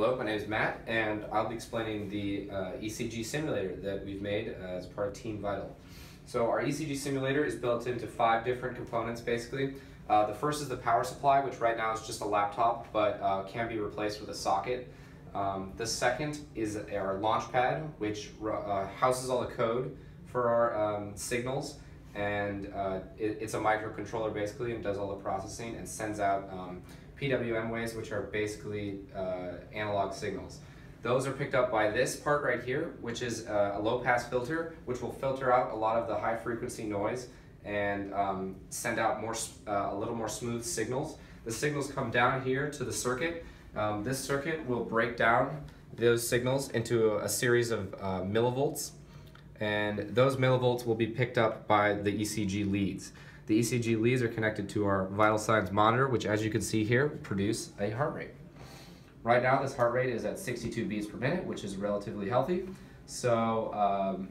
Hello, my name is Matt, and I'll be explaining the uh, ECG simulator that we've made uh, as part of Team Vital. So our ECG simulator is built into five different components, basically. Uh, the first is the power supply, which right now is just a laptop, but uh, can be replaced with a socket. Um, the second is our launch pad, which uh, houses all the code for our um, signals, and uh, it, it's a microcontroller basically, and does all the processing and sends out um, PWM waves, which are basically uh, analog signals. Those are picked up by this part right here, which is uh, a low pass filter, which will filter out a lot of the high frequency noise and um, send out more, uh, a little more smooth signals. The signals come down here to the circuit. Um, this circuit will break down those signals into a, a series of uh, millivolts, and those millivolts will be picked up by the ECG leads. The ECG leads are connected to our vital signs monitor, which as you can see here, produce a heart rate. Right now, this heart rate is at 62 beats per minute, which is relatively healthy. So um,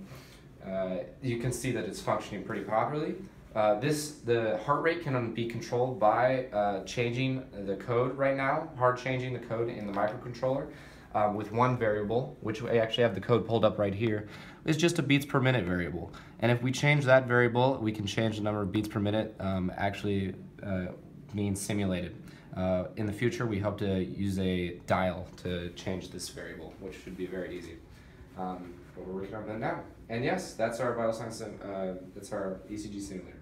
uh, you can see that it's functioning pretty properly. Uh, this the heart rate can be controlled by uh, changing the code right now, hard changing the code in the microcontroller uh, with one variable, which I actually have the code pulled up right here, is just a beats per minute variable. And if we change that variable, we can change the number of beats per minute um, actually uh, being simulated. Uh, in the future, we hope to use a dial to change this variable, which should be very easy. Um, but we're working on that now. And yes, that's our signs, uh, that's our ECG simulator.